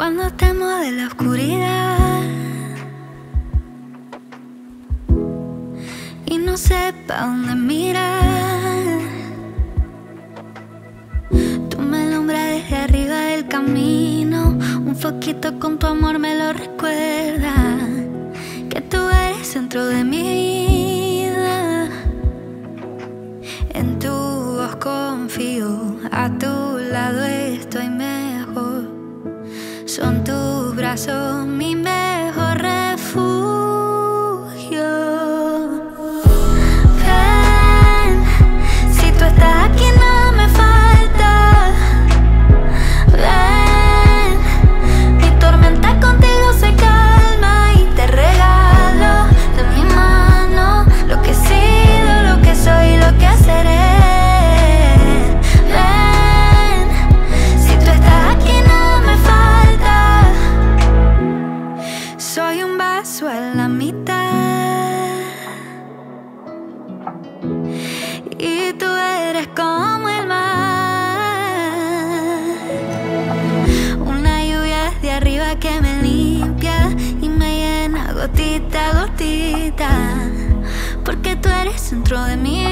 Cuando temo de la oscuridad y no sepa dónde mirar, tú me alumbras desde arriba del camino. Un foquito con tu amor me lo recuerda. Que tú eres centro de mi vida. En tu voz confío, a tu lado tus brazos mi mejor que me limpia y me llena gotita gotita. Porque tú eres centro de mi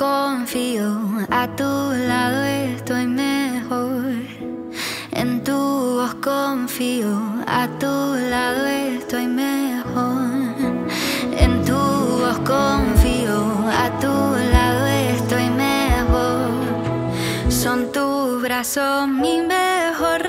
confío, a tu lado estoy mejor. En tu voz confío, a tu lado estoy mejor. En tu voz confío, a tu lado estoy mejor. Son tus brazos mi mejor